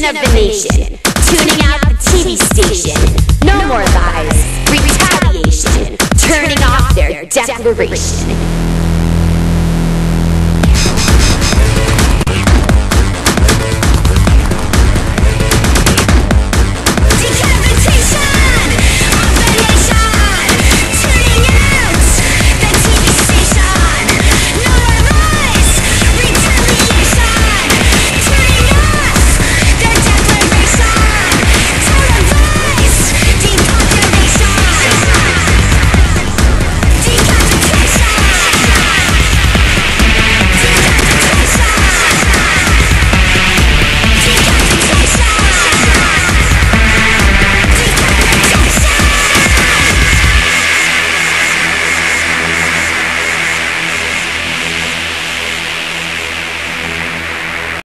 nation of the nation. Tuning out the TV station. No more lies. Retaliation. Turning off their declaration.